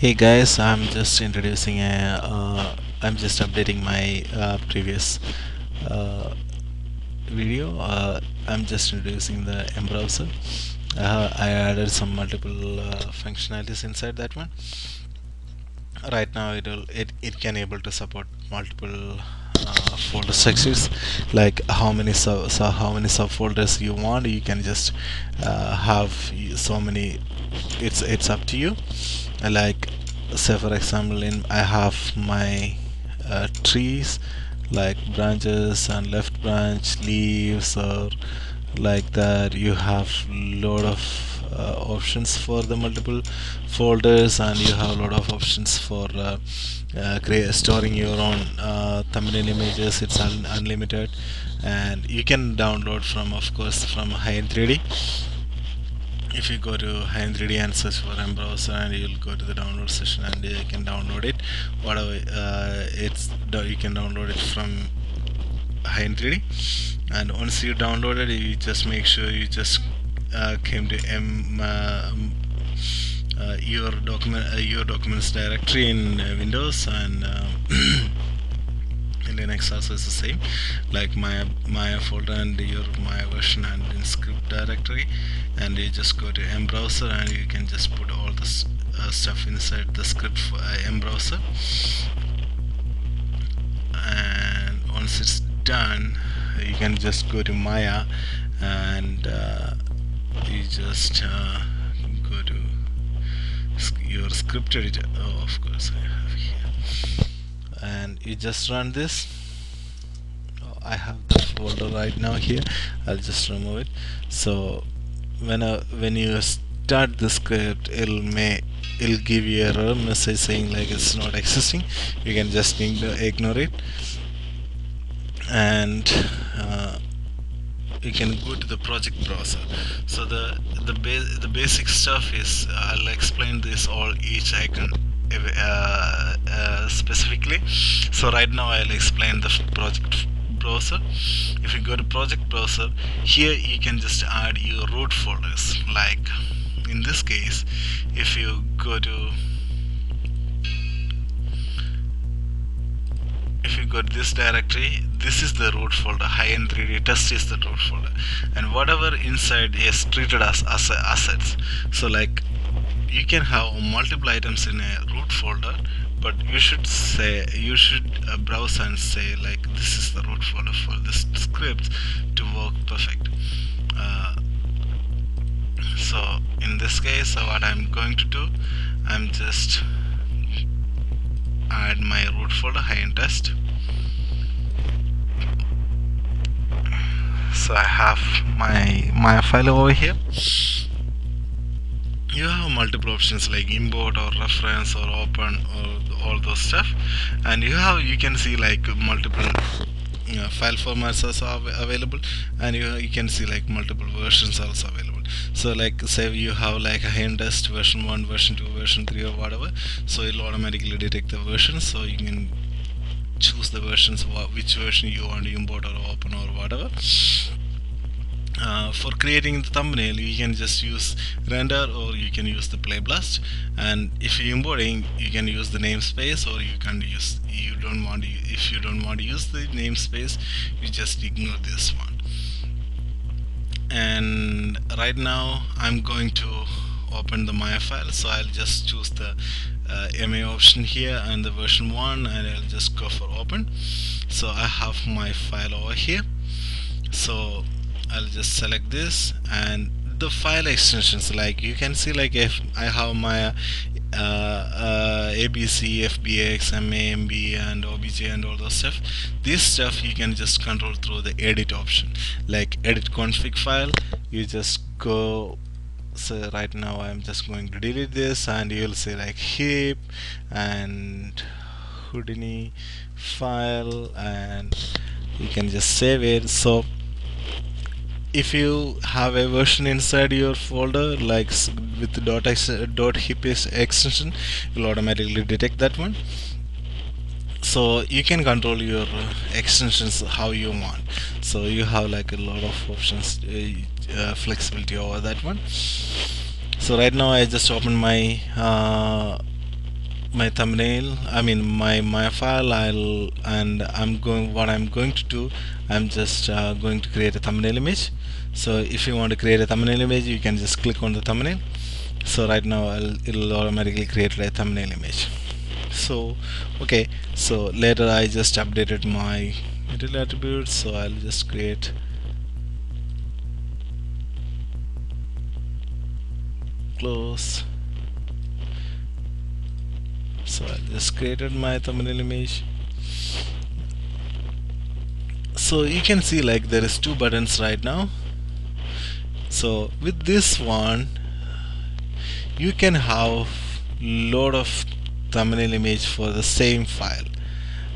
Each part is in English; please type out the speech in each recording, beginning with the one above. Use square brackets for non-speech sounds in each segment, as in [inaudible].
Hey guys, I'm just introducing a, uh, I'm just updating my uh, previous uh, video. Uh, I'm just introducing the M browser. Uh, I added some multiple uh, functionalities inside that one. Right now it will it, it can able to support multiple folder structures like how many sub so how many subfolders you want you can just have so many it's it's up to you like say for example in I have my uh, trees like branches and left branch leaves or like that. You have lot of uh, options for the multiple folders and you have a lot of options for uh, uh, storing your own uh, thumbnail images. It's un unlimited and you can download from of course from Highend3D if you go to Highend3D and search for M browser and you'll go to the download session and you can download it whatever uh, it's you can download it from Highend3D and once you download it you just make sure you just uh, came to M uh, uh, your document uh, your documents directory in uh, Windows and [clears throat] Linux also is the same. Like my Maya folder and your Maya version and in script directory. And you just go to M browser and you can just put all this uh, stuff inside the script for uh, M browser. And once it's done you can just go to Maya and uh, you just uh, go to your script editor. Oh of course and you just run this. Oh, I have the folder right now here. I'll just remove it. So when uh, when you start the script it'll may it'll give you a error message saying like it's not existing. You can just ignore it. And uh, you can go to the project browser. So the the, ba the basic stuff is I'll explain this all each icon uh, uh, specifically. So right now I'll explain the project browser. If you go to project browser here you can just add your root folders. Like in this case if you go to if you go to this directory this is the root folder. Highend3D test is the root folder. And whatever inside is treated as, as assets. So like you can have multiple items in a root folder but you should say you should uh, browse and say like this is the root folder for this script to work perfect. Uh, so in this case so what I'm going to do I'm just add my root folder Hi-in test so I have my my file over here you have multiple options like import or reference or open or all those stuff. And you have you can see like multiple you know, file formats also available. And you, you can see like multiple versions also available. So like say you have like a Hi-in version 1 version 2 version 3 or whatever so it'll automatically detect the version. So you can choose the versions which version you want to import or open or whatever uh, for creating the thumbnail you can just use render or you can use the playblast and if you're importing you can use the namespace or you can use you don't want to if you don't want to use the namespace you just ignore this one. And right now I'm going to open the Maya file. So I'll just choose the uh, MA option here and the version 1 and I'll just go for open. So I have my file over here. So I'll just select this and the file extensions like you can see like if I have my uh, uh, ABC, FBX, MAMB and OBJ and all those stuff this stuff you can just control through the edit option. Like edit config file you just go so right now I'm just going to delete this and you'll see like hip and Houdini file and you can just save it. So if you have a version inside your folder like with dot, dot hip extension will automatically detect that one. So you can control your extensions how you want. So you have like a lot of options uh, uh, flexibility over that one. So right now I just opened my uh, my thumbnail I mean my my file I'll and I'm going what I'm going to do I'm just uh, going to create a thumbnail image. So if you want to create a thumbnail image you can just click on the thumbnail. So right now I'll, it'll automatically create a thumbnail image. So okay. So later I just updated my material attributes. So I'll just create close so I just created my thumbnail image. So you can see like there is two buttons right now. So with this one you can have lot of thumbnail image for the same file.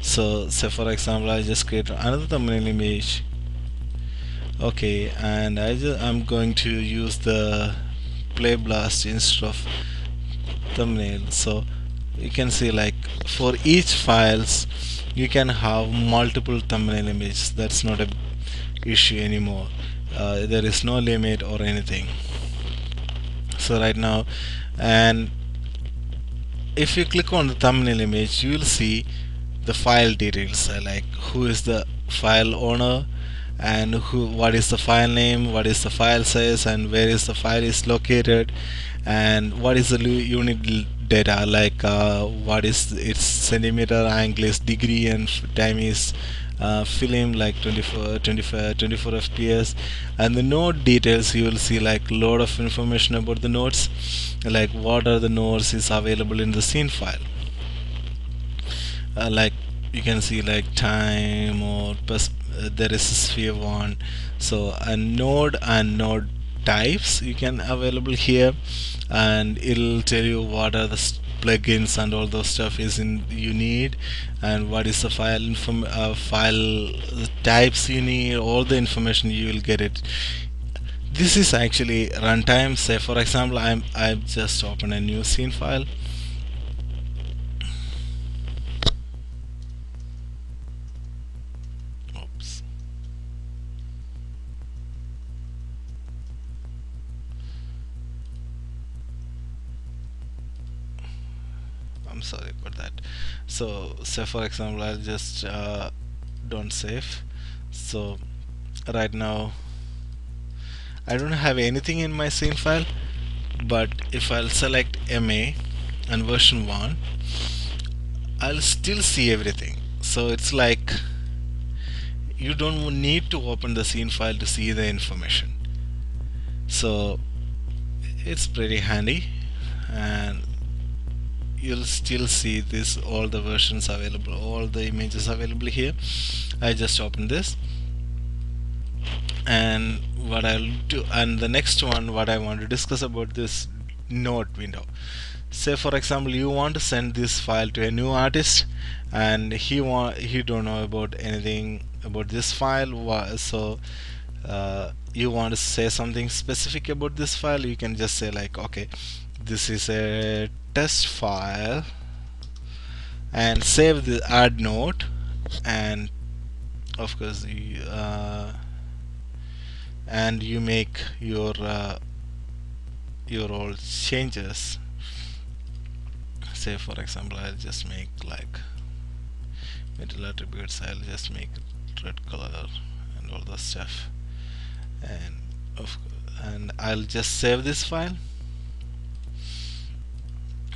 So say for example I just create another thumbnail image. Okay and I I'm going to use the play blast instead of thumbnail. So you can see like for each files you can have multiple thumbnail images. That's not a issue anymore. Uh, there is no limit or anything. So right now and if you click on the thumbnail image you will see the file details uh, like who is the file owner and who what is the file name what is the file size and where is the file is located and what is the unit data? Like uh, what is its centimeter angle is degree and time is uh, film like 24, 24, 24 fps and the node details you will see like lot of information about the nodes. Like what are the nodes is available in the scene file. Uh, like you can see like time or there is a sphere one so a node and node types you can available here and it'll tell you what are the plugins and all those stuff is in you need and what is the file inform uh, file types you need all the information you will get it. This is actually runtime. Say for example I'm I've just opened a new scene file so say for example I'll just uh, don't save. So right now I don't have anything in my scene file but if I'll select MA and version 1 I'll still see everything. So it's like you don't need to open the scene file to see the information. So it's pretty handy and you'll still see this all the versions available all the images available here. I just open this. And what I'll do and the next one what I want to discuss about this note window. Say for example you want to send this file to a new artist and he want he don't know about anything about this file so uh, you want to say something specific about this file you can just say like okay this is a test file and save the add note and of course you, uh, and you make your uh, your all changes. Say for example I'll just make like middle attributes. I'll just make red color and all the stuff. And of and I'll just save this file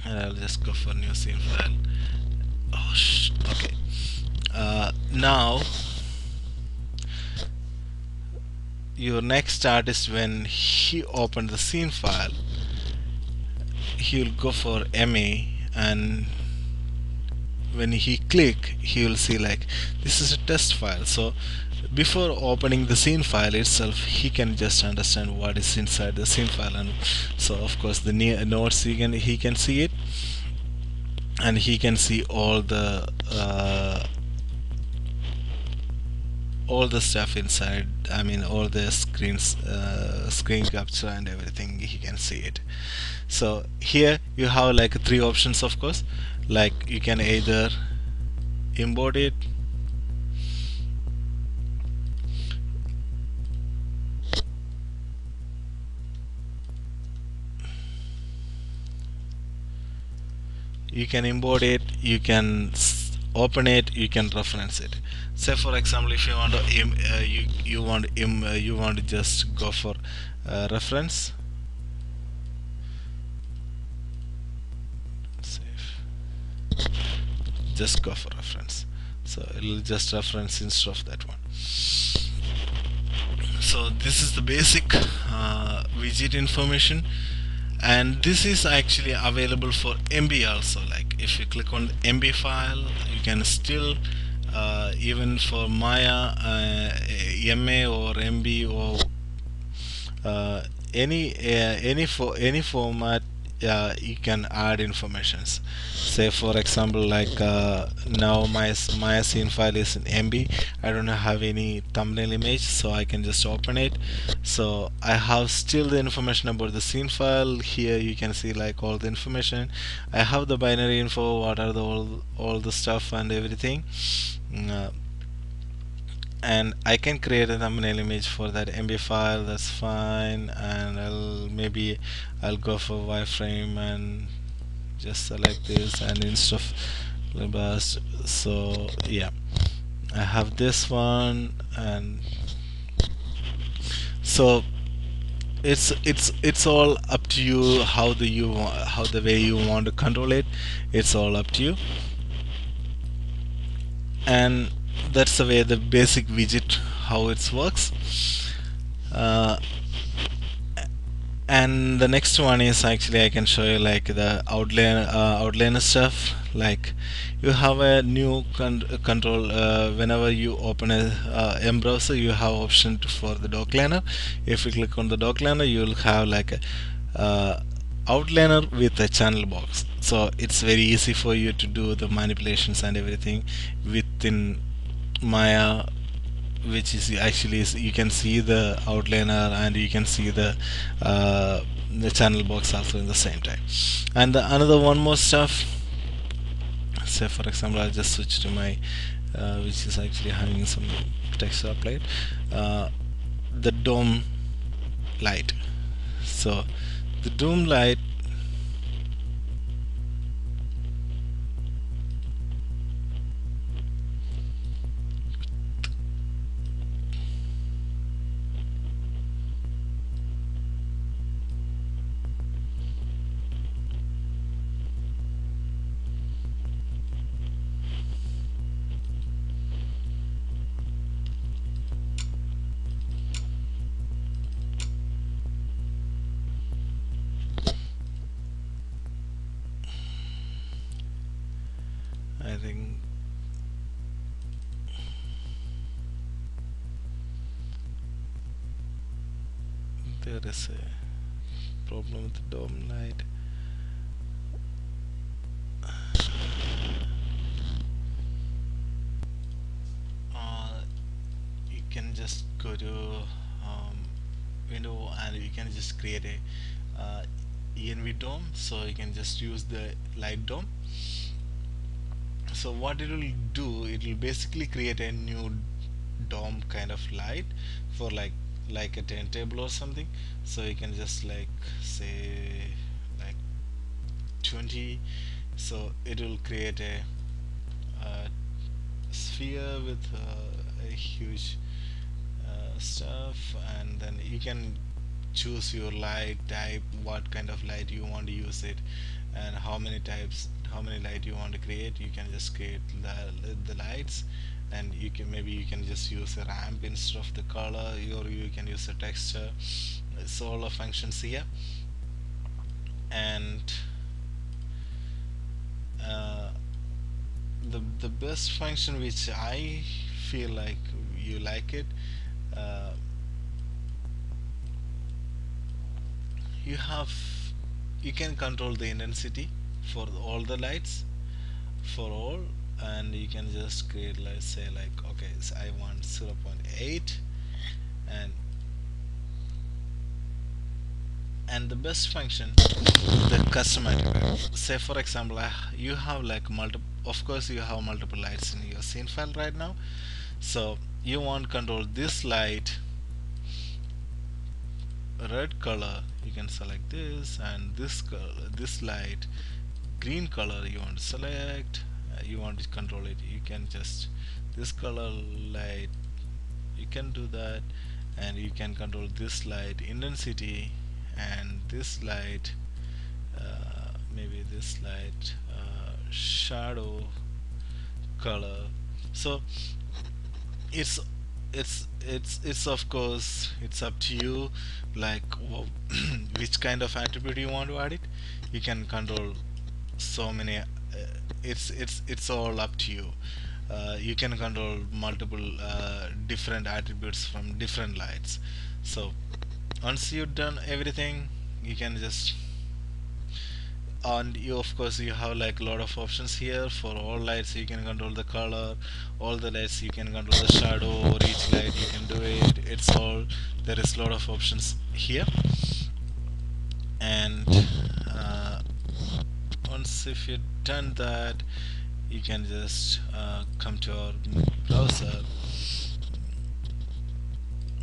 and I'll just go for new scene file. Oh sh okay. Uh, now your next artist when he opened the scene file. He'll go for MA and when he click he will see like this is a test file. So before opening the scene file itself he can just understand what is inside the scene file and so of course the notes he can he can see it and he can see all the uh, all the stuff inside I mean all the screens uh, screen capture and everything he can see it. So here you have like three options of course. Like you can either import it you can import it you can open it you can reference it. Say for example if you want to uh, you you want uh, you want to just go for uh, reference. Save. Just go for reference. So it'll just reference instead of that one. So this is the basic uh, widget information and this is actually available for MB also. Like if you click on MB file you can still uh, even for Maya uh, MA or MB or uh, any uh, any for any format uh, you can add informations. Say for example like uh, now my my scene file is in MB I don't have any thumbnail image so I can just open it. So I have still the information about the scene file. Here you can see like all the information. I have the binary info what are the all, all the stuff and everything. Uh, and I can create a thumbnail image for that MB file that's fine and I'll maybe I'll go for wireframe and just select this and instead of bus so yeah. I have this one and so it's it's it's all up to you how the you how the way you want to control it. It's all up to you. And that's the way the basic widget how it works. Uh, and the next one is actually I can show you like the outline uh, outliner stuff. Like you have a new con control uh, whenever you open a uh, M browser you have option for the docliner. If you click on the docliner you will have like a uh, outliner with a channel box. So it's very easy for you to do the manipulations and everything within Maya which is actually you can see the outliner and you can see the uh, the channel box also in the same time. And the, another one more stuff. Say for example I'll just switch to my uh, which is actually having some text applied. Uh, the dome light. So the dome light there is a problem with the dome light uh, you can just go to um, window and you can just create a uh, env dome so you can just use the light dome so what it will do it will basically create a new dome kind of light for like like a turntable or something. So you can just like say like 20 so it will create a, a sphere with uh, a huge uh, stuff. And then you can choose your light type what kind of light you want to use it and how many types how many light you want to create you can just create the, the lights. And you can maybe you can just use a ramp instead of the color or you can use a texture. It's all the functions here. And uh, the the best function which I feel like you like it uh, you have you can control the intensity for all the lights for all and you can just create let's say like okay so I want 0.8 and and the best function the custom customize say for example you have like multiple of course you have multiple lights in your scene file right now so you want control this light red color you can select this and this color this light green color you want to select uh, you want to control it you can just this color light you can do that and you can control this light intensity and this light uh, maybe this light uh, shadow color. So it's it's it's it's of course it's up to you like [clears throat] which kind of attribute you want to add it. You can control so many uh, it's it's it's all up to you. Uh, you can control multiple uh, different attributes from different lights. So once you've done everything you can just and you of course you have like a lot of options here for all lights you can control the color all the lights you can control the shadow or each light you can do it. It's all there is a lot of options here. And uh, once if you've done that you can just uh, come to our browser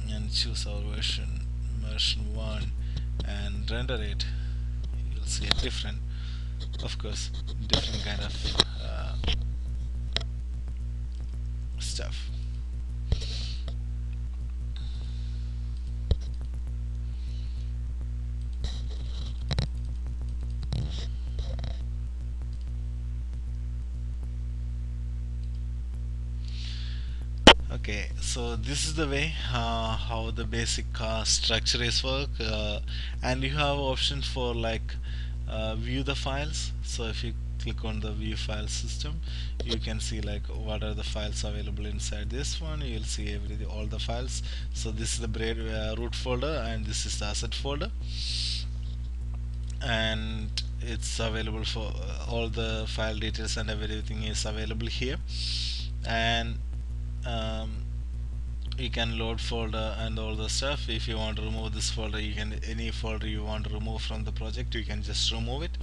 and choose our version version 1 and render it you'll a different. Of course different kind of uh, stuff. Okay so this is the way uh, how the basic uh, structure is work uh, and you have option for like uh, view the files. So if you click on the view file system you can see like what are the files available inside this one. You'll see everything all the files. So this is the uh, root folder and this is the asset folder. And it's available for uh, all the file details and everything is available here. And um, you can load folder and all the stuff. If you want to remove this folder you can any folder you want to remove from the project you can just remove it.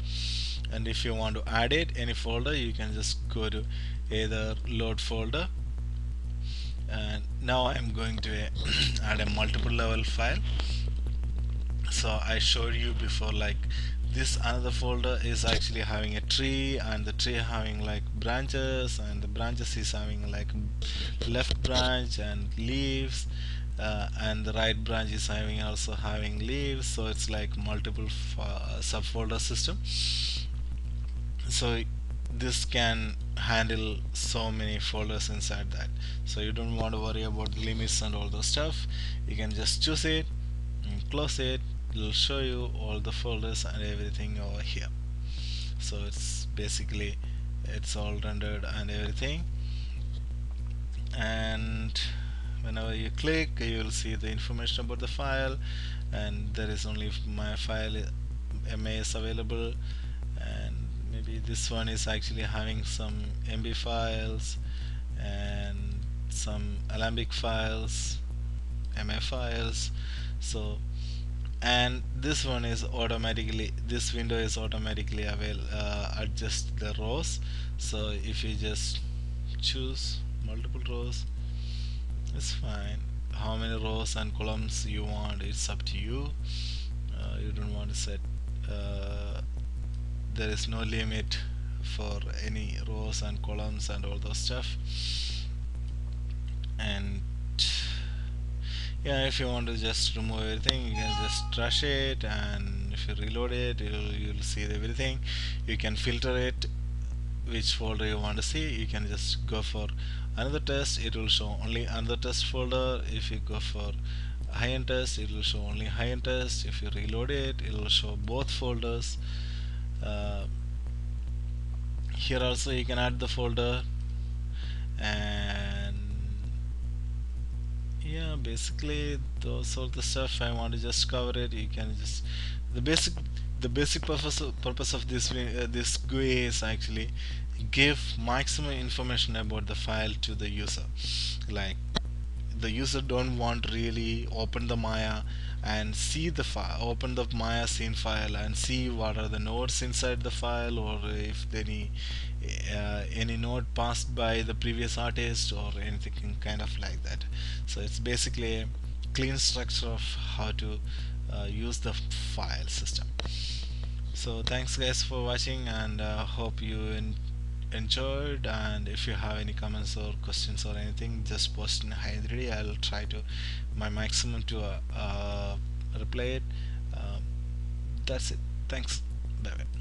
And if you want to add it any folder you can just go to either load folder. And now I'm going to [clears throat] add a multiple level file. So I showed you before like this another folder is actually having a tree and the tree having like branches and the branches is having like left branch and leaves uh, and the right branch is having also having leaves. So it's like multiple subfolder system. So this can handle so many folders inside that. So you don't want to worry about limits and all the stuff. You can just choose it and close it it'll show you all the folders and everything over here. So it's basically it's all rendered and everything. And whenever you click you will see the information about the file. And there is only my file MA is available. And maybe this one is actually having some MB files and some Alembic files MA files. So and this one is automatically this window is automatically avail uh, adjust the rows. So if you just choose multiple rows it's fine. How many rows and columns you want it's up to you. Uh, you don't want to set uh, there is no limit for any rows and columns and all those stuff. And yeah if you want to just remove everything you can just trash it and if you reload it you'll, you'll see everything. You can filter it which folder you want to see. You can just go for another test it will show only another test folder. If you go for high-end test it will show only high-end test. If you reload it it will show both folders. Uh, here also you can add the folder and yeah basically those are the stuff I want to just cover it. You can just the basic the basic purpose of, purpose of this uh, this GUI is actually give maximum information about the file to the user. Like the user don't want really open the Maya and see the file open the Maya scene file and see what are the nodes inside the file or if any uh, any node passed by the previous artist or anything kind of like that. So it's basically a clean structure of how to uh, use the file system. So thanks guys for watching and uh, hope you enjoyed and if you have any comments or questions or anything just post in Hyderabad. I'll try to my maximum to uh, uh, reply it. Um, that's it. Thanks. Bye bye